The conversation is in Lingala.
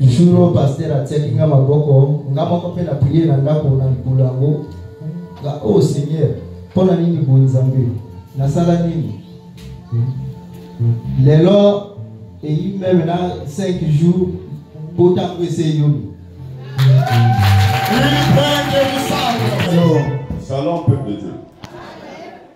jour oyo paster atiaki nga maboko nga moko mpe na priye na ndako na likolo yango nga o oh, seigneur mpo na nini boye nzambe nasala nini lelo eyi meme na 5 jours mpo ntango esi eyobi salon peuple de dieu